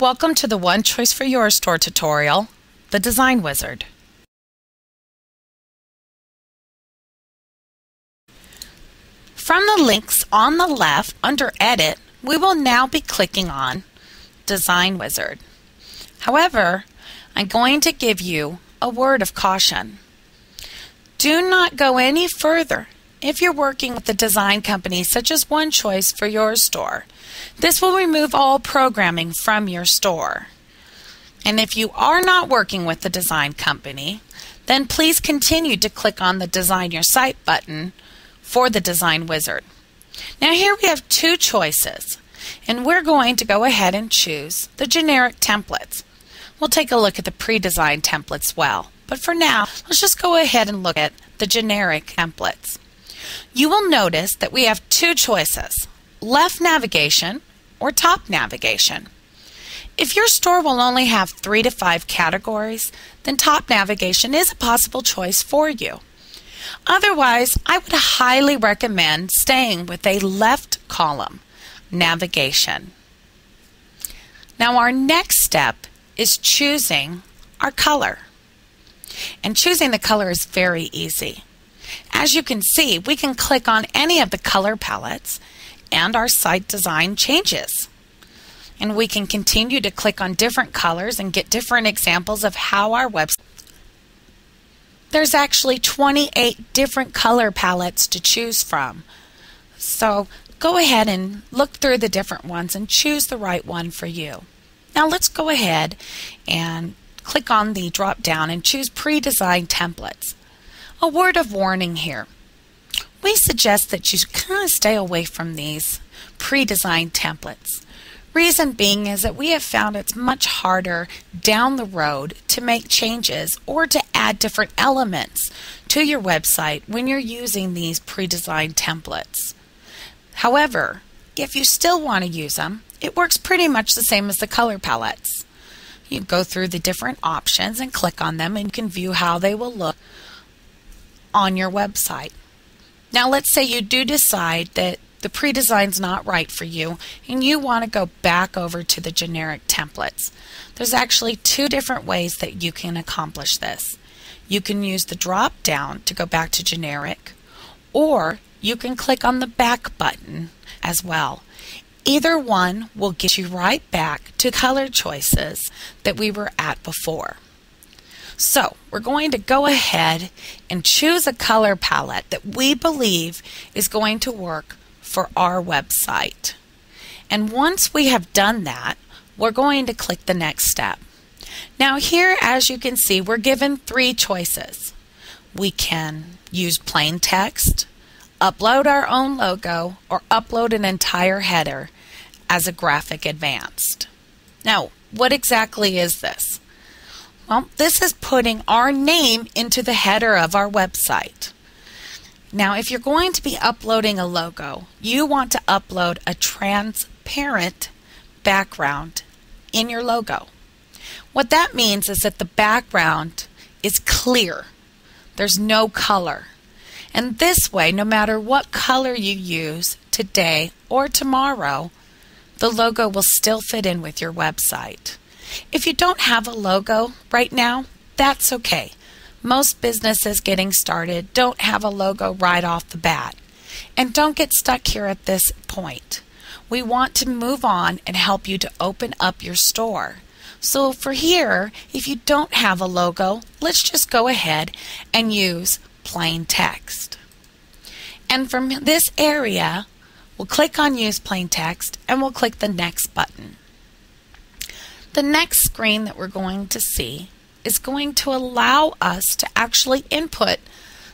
Welcome to the One Choice for Your Store tutorial, The Design Wizard. From the links on the left under Edit, we will now be clicking on Design Wizard. However, I'm going to give you a word of caution. Do not go any further if you're working with a design company such as One Choice for your store. This will remove all programming from your store. And if you are not working with the design company, then please continue to click on the Design Your Site button for the Design Wizard. Now here we have two choices, and we're going to go ahead and choose the generic templates. We'll take a look at the pre-designed templates well, but for now, let's just go ahead and look at the generic templates you will notice that we have two choices, left navigation or top navigation. If your store will only have three to five categories, then top navigation is a possible choice for you. Otherwise, I would highly recommend staying with a left column, navigation. Now our next step is choosing our color. And choosing the color is very easy. As you can see, we can click on any of the color palettes and our site design changes. And we can continue to click on different colors and get different examples of how our website there's actually 28 different color palettes to choose from. So go ahead and look through the different ones and choose the right one for you. Now let's go ahead and click on the drop down and choose pre-designed templates. A word of warning here. We suggest that you kind of stay away from these pre-designed templates. Reason being is that we have found it's much harder down the road to make changes or to add different elements to your website when you're using these pre-designed templates. However, if you still want to use them, it works pretty much the same as the color palettes. You go through the different options and click on them and you can view how they will look on your website. Now, let's say you do decide that the pre-design's not right for you and you want to go back over to the generic templates. There's actually two different ways that you can accomplish this. You can use the drop down to go back to generic or you can click on the back button as well. Either one will get you right back to color choices that we were at before. So we're going to go ahead and choose a color palette that we believe is going to work for our website. And once we have done that, we're going to click the next step. Now here, as you can see, we're given three choices. We can use plain text, upload our own logo, or upload an entire header as a graphic advanced. Now, what exactly is this? Well, this is putting our name into the header of our website. Now, if you're going to be uploading a logo, you want to upload a transparent background in your logo. What that means is that the background is clear. There's no color. And this way, no matter what color you use today or tomorrow, the logo will still fit in with your website. If you don't have a logo right now, that's okay. Most businesses getting started don't have a logo right off the bat. And don't get stuck here at this point. We want to move on and help you to open up your store. So for here, if you don't have a logo, let's just go ahead and use plain text. And from this area, we'll click on use plain text and we'll click the next button. The next screen that we're going to see is going to allow us to actually input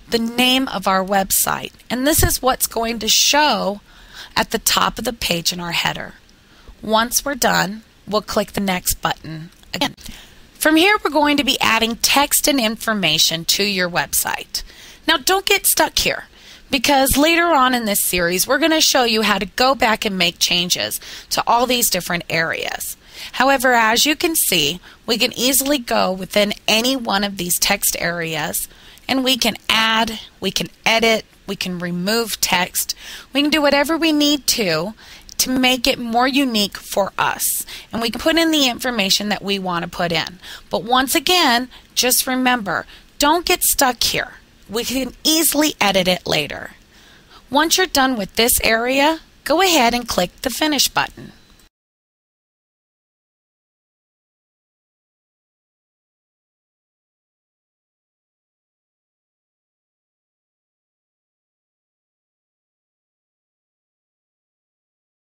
the name of our website. And this is what's going to show at the top of the page in our header. Once we're done, we'll click the next button again. From here, we're going to be adding text and information to your website. Now, don't get stuck here because later on in this series, we're going to show you how to go back and make changes to all these different areas. However, as you can see, we can easily go within any one of these text areas and we can add, we can edit, we can remove text, we can do whatever we need to to make it more unique for us. And we can put in the information that we want to put in. But once again, just remember, don't get stuck here. We can easily edit it later. Once you're done with this area, go ahead and click the Finish button.